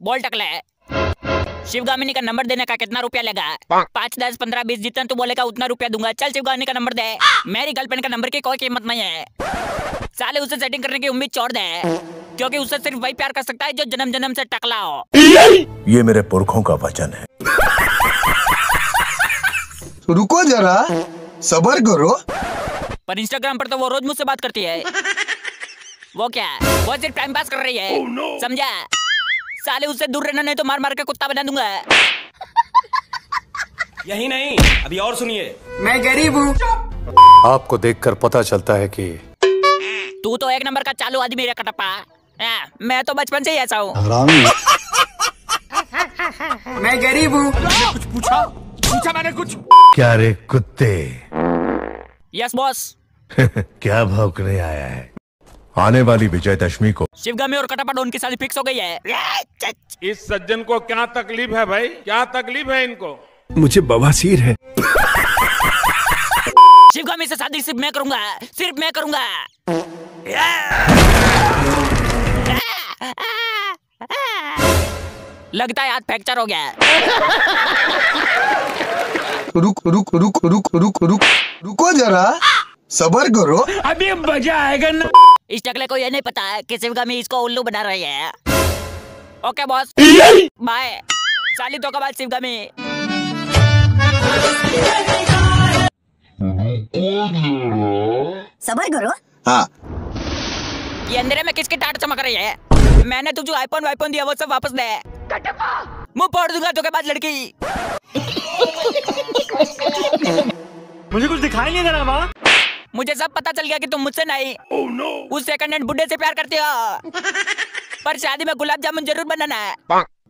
बोल टकले शिवगामिनी का नंबर देने का कितना रुपया लेगा? पाँच। दस पंद्रह बीस जितना तू बोलेगा उतना रुपया दूँगा। चल शिवगामिनी का नंबर दे। मेरी गर्लफ्रेंड का नंबर की कोई कीमत नहीं है। साले उसे सेटिंग करने की उम्मीद छोड़ दे। क्योंकि उससे सिर्फ़ वही प्यार कर सकता है जो जन्म जन्म से टकला हो। ये मेरे पुरखों का वचन है। रुको जरा सबर करो। पर इंस्टाग्राम पर तो वो रोज मुझसे बात करती है। वो क्या? वो सिर्फ़ टाइम पास कर रही है। Oh, no. समझा? साले उससे दूर रहना नहीं तो मार मार के कुत्ता बना दूँगा। यही नहीं अभी और सुनिए। मैं गरीब हूँ। आपको देखकर पता चलता है कि तू तो एक नंबर का चालू आदमी रे कटप्पा। हाँ, मैं तो बचपन से ही ऐसा हूँ। मैं गरीब हूँ। कुछ पूछा? पूछा मैंने कुछ। क्या रे कुत्ते? यस बॉस क्या भौंकने आया है? आने वाली विजयदशमी को। शिवगामी और कटप्पा डोन की शादी फिक्स हो गई है। इस सज्जन को क्या तकलीफ़ है भाई? क्या तकलीफ़ है इनको? मुझे बवासीर है। शिवगामी से शादी सिर्फ़ मैं करूँगा सिर्फ़ मैं करूँगा। लगता है हाथ फ्रैक्चर हो गया। रुक रुक रुक रुक रुक रुक रुको जरा। सबर करो। अभी मज़ा आएगा ना। इस टकले को ये नहीं पता है कि शिवगामी इसको उल्लू बना रही है। ओके बॉस बाय साली तो का बाद शिवगामी सबर करो। हाँ। ये अंधेरे में किसकी टाट चमक रही है? मैंने तुझे आईफोन वाईफोन दिया वो सब वापस दे। मुँह फोड़ दूँगा तो के बाद लड़की। मुझे कुछ दिखाई नहीं दे रहा माँ। मुझे सब पता चल गया कि तुम मुझसे नहीं। Oh, no. उस सेकंड हैंड बुड्ढे से प्यार करते हो। पर शादी में गुलाब जामुन ज़रूर बनाना है।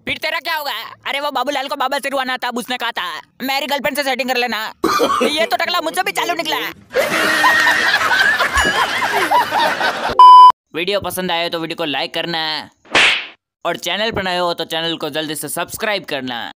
फिर तेरा क्या होगा? अरे वो बाबूलाल को बाबा सिरवाना था उसने कहा था मेरी गर्लफ्रेंड से सेटिंग कर लेना। ये तो टकला मुझसे भी चालू निकला। वीडियो पसंद आए तो वीडियो को लाइक करना और चैनल पर नए हो तो चैनल को जल्दी से सब्सक्राइब करना